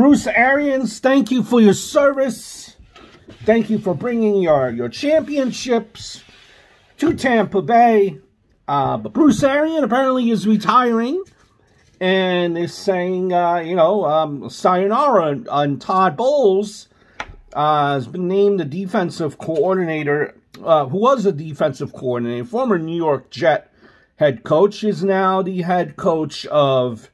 Bruce Arians, thank you for your service. Thank you for bringing your, your championships to Tampa Bay. Uh, but Bruce Arians apparently is retiring and is saying, uh, you know, um, sayonara on Todd Bowles uh, has been named the defensive coordinator, uh, who was a defensive coordinator, former New York Jet head coach, is now the head coach of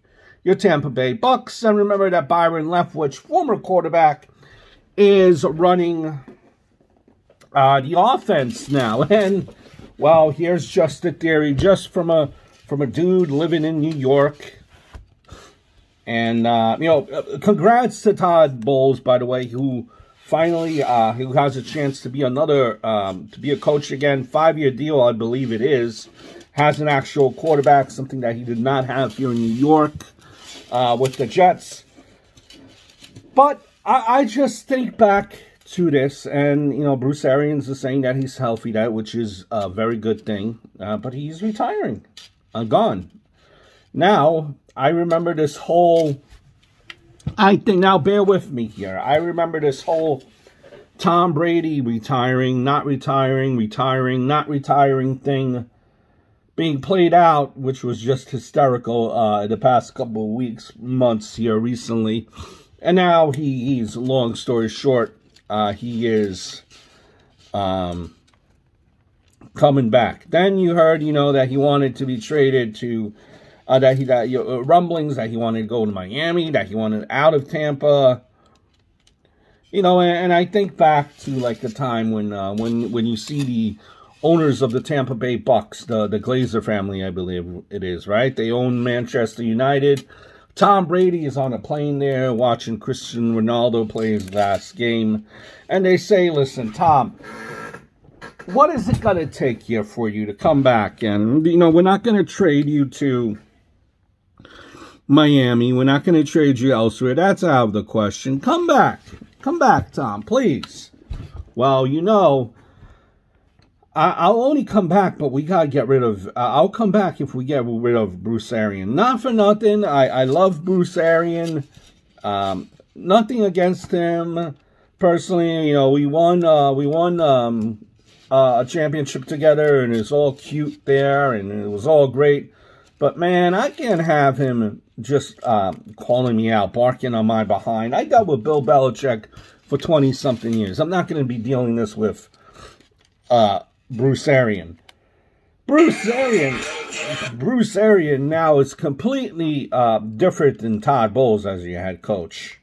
your Tampa Bay Bucks. And remember that Byron Leftwich, former quarterback, is running uh, the offense now. And, well, here's just a theory, just from a from a dude living in New York. And, uh, you know, uh, congrats to Todd Bowles, by the way, who finally uh, who has a chance to be another, um, to be a coach again. Five-year deal, I believe it is. Has an actual quarterback, something that he did not have here in New York uh, with the Jets. But I, I just think back to this, and you know, Bruce Arians is saying that he's healthy, that which is a very good thing. Uh, but he's retiring, uh, gone. Now I remember this whole. I think now bear with me here. I remember this whole Tom Brady retiring, not retiring, retiring, not retiring thing being played out, which was just hysterical uh, the past couple of weeks, months here recently. And now he, he's, long story short, uh, he is um, coming back. Then you heard, you know, that he wanted to be traded to, uh, that he, that, you know, rumblings that he wanted to go to Miami, that he wanted out of Tampa. You know, and, and I think back to like the time when, uh, when, when you see the owners of the Tampa Bay Bucks, the, the Glazer family, I believe it is, right? They own Manchester United. Tom Brady is on a plane there watching Cristiano Ronaldo play his last game. And they say, listen, Tom, what is it going to take here for you to come back? And, you know, we're not going to trade you to Miami. We're not going to trade you elsewhere. That's out of the question. Come back. Come back, Tom, please. Well, you know, I, will only come back, but we gotta get rid of. Uh, I'll come back if we get rid of Bruce Arian. Not for nothing. I I love Bruce Arian. Um, nothing against him personally. You know, we won. Uh, we won um, uh, a championship together, and it's all cute there, and it was all great. But man, I can't have him just uh, calling me out, barking on my behind. I dealt with Bill Belichick for 20 something years. I'm not going to be dealing this with uh, Bruce Arian. Bruce Arian, Bruce Arian now is completely uh, different than Todd Bowles as your head coach.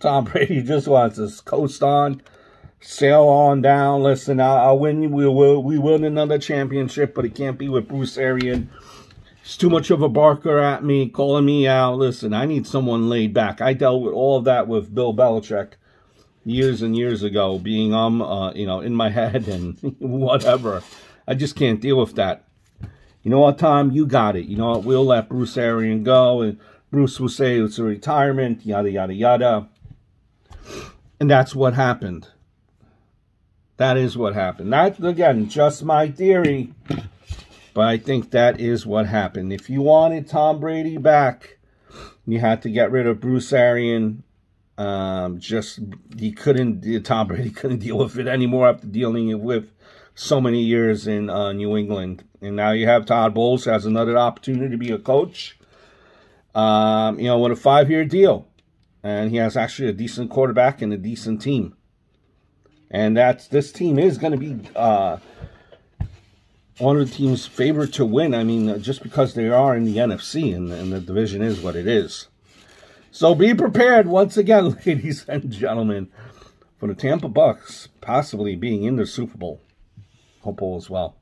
Tom Brady just wants to coast on, sail on down. Listen, I'll, I'll win. We will. We win another championship, but it can't be with Bruce Arian. It's too much of a barker at me, calling me out. Listen, I need someone laid back. I dealt with all of that with Bill Belichick years and years ago being um uh, you know in my head and whatever. I just can't deal with that. You know what, Tom? You got it. You know what? We'll let Bruce Arian go, and Bruce will say it's a retirement, yada yada yada. And that's what happened. That is what happened. Not again, just my theory, but I think that is what happened. If you wanted Tom Brady back, you had to get rid of Bruce Arian um, just he couldn't Tom Brady couldn't deal with it anymore after dealing it with so many years in uh, New England, and now you have Todd Bowles has another opportunity to be a coach. Um, you know, with a five-year deal, and he has actually a decent quarterback and a decent team, and that's this team is going to be uh, one of the team's favorite to win. I mean, just because they are in the NFC and, and the division is what it is. So be prepared once again, ladies and gentlemen, for the Tampa Bucks possibly being in the Super Bowl. Hope all is well.